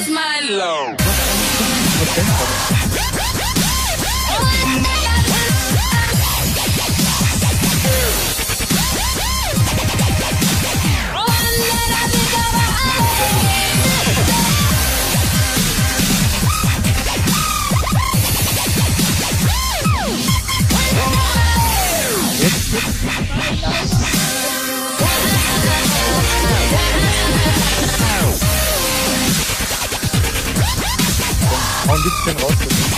It's my. Wann es denn raus?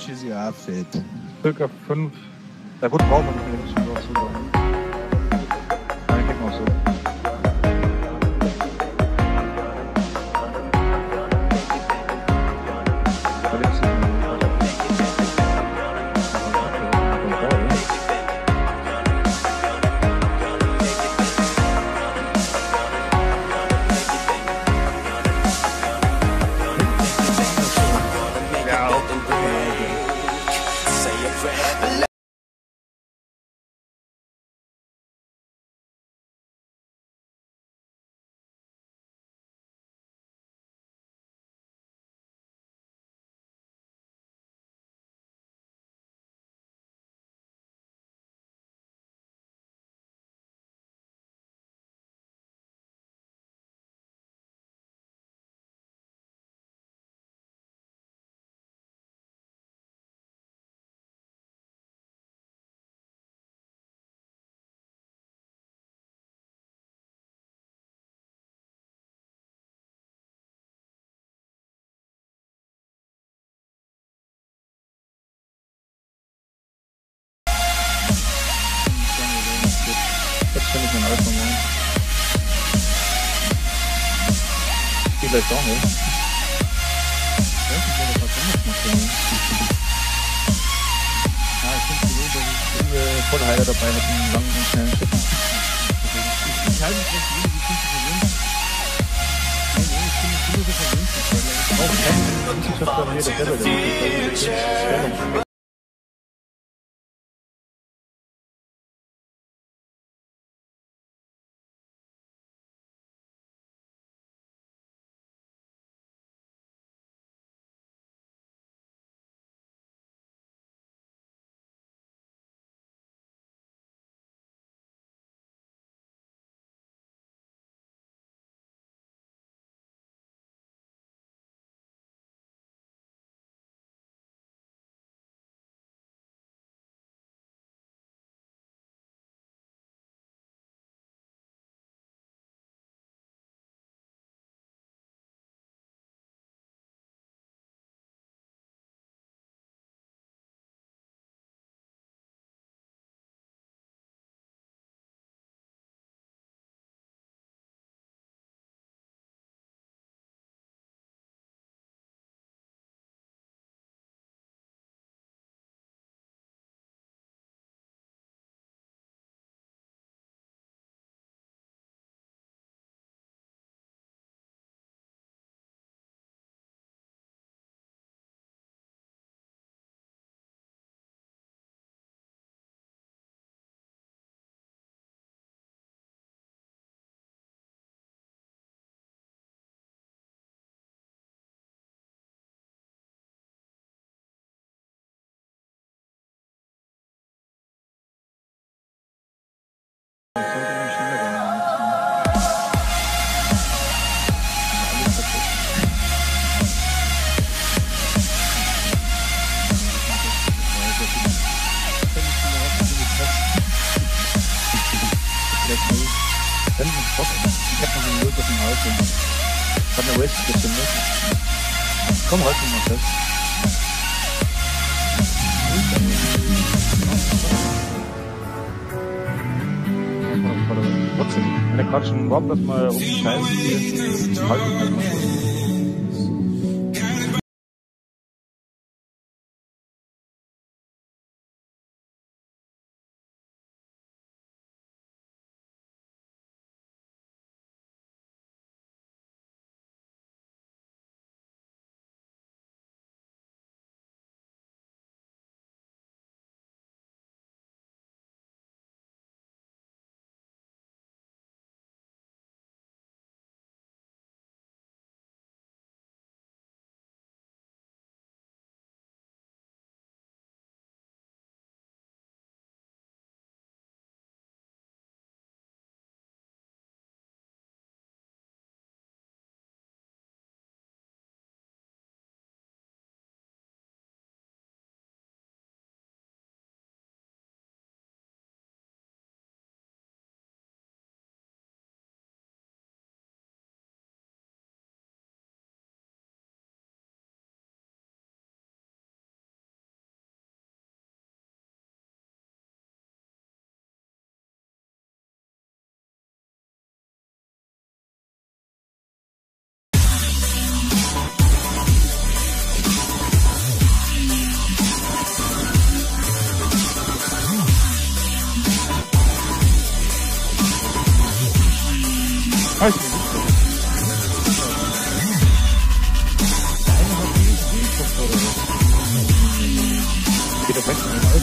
Ashes Your Outfit. Circa fünf. Na gut, braucht man nicht. Anderes macht. aber- Ja, ich finde so, dass ich viele Vollheiler dabei hat, einen langen und schnellen Schritt. Ich halte mich recht wenig, ich finde es nein, ich finde es immer so verwöhnt. Auch kein Wissenschaftler mir der selber, Waste gezündet. Komm, halt mal fest. Trotzdem, wenn der Quatsch überhaupt erstmal um die Scheiße geht, halt mal.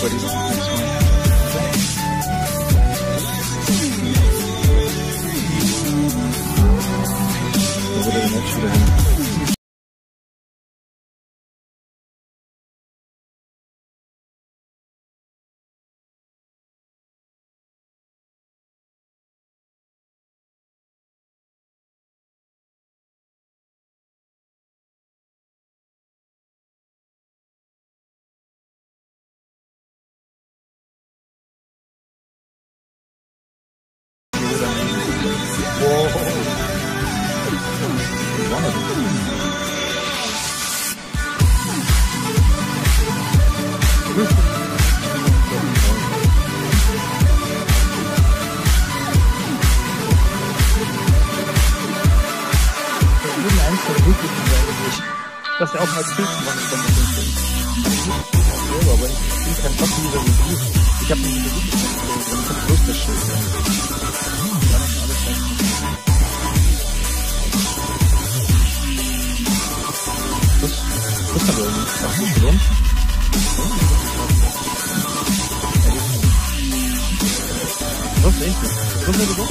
but it's, it's Ja, aber ich bin kein Plattenleser wie du. Ich habe Plattenleser drin. Ich habe bloß das Schild. Ist. Das, das hat er irgendwie. Ach, nicht rum. Was ist echt? Was ist das?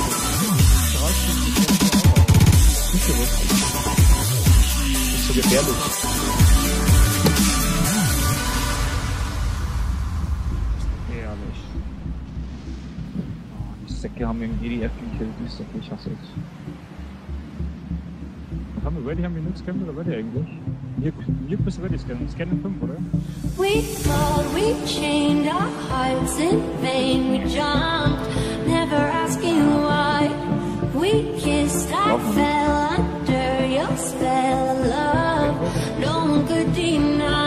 Nicht gewusst. Nicht so gefährlich. Oh, haben irgendwie die F gekillt, die Säcke, ich hasse es. Was haben wir ready? Haben wir nichts gescannt oder ready eigentlich? Hier, hier bist du ready scannen. Scannen 5, oder? We fought, we chained our hearts in vain. We jumped, never asking why. We kissed, I fell under your spell of love. No one could deny.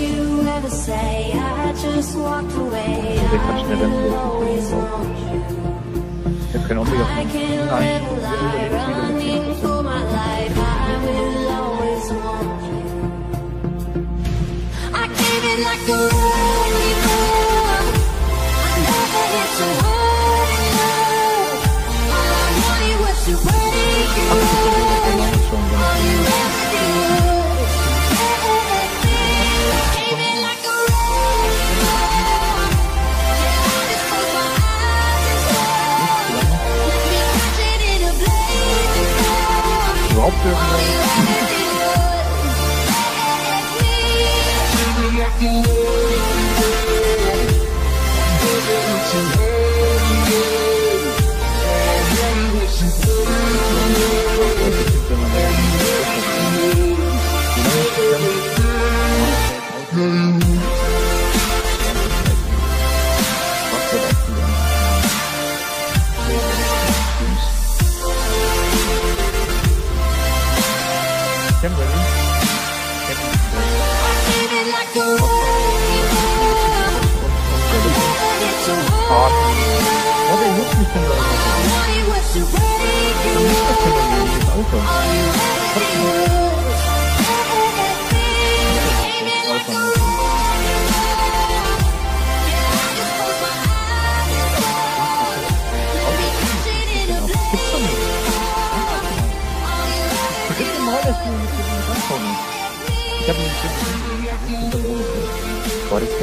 You ever say I just walked away. I will always want you. Ich hab kein Omega I can Nein, never lie, running for my life. I will always want you. I came in like a Thank you.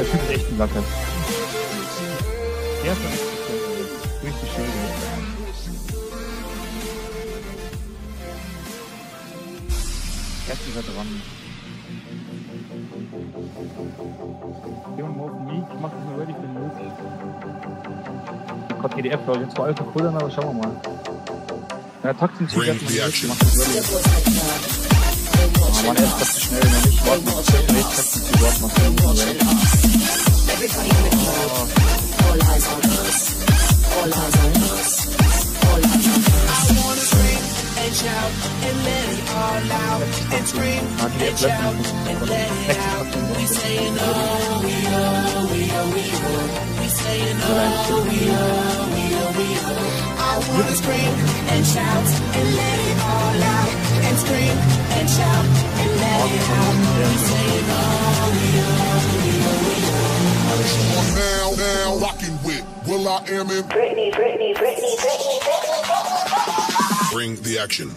Der Typ ist echt ein Lacker. Der ist echt durch die Schilde. Erst ist er dran. Mal auf Meet, ich mach das mal ready für den Meet. Gott, GDF, Leute, zwar alte Kullern, aber schauen wir mal. Ja, Taktienzug Bring wenn man etwas zu schnell wenn ich Wort macht, wenn ich das zu Wort mache, wenn ich All eyes on us, all eyes on us, all eyes on us. I wanna scream and shout and let it all out and scream and shout We let it out. We saying oh, we are, we are." we oh. We saying oh, we are, we are, we are." I wanna scream and shout and let it all out. And scream and shout and let it out. Now, now, rocking with Will I Am in Britney, Britney, Britney, Britney, Britney, Britney. Bring the action.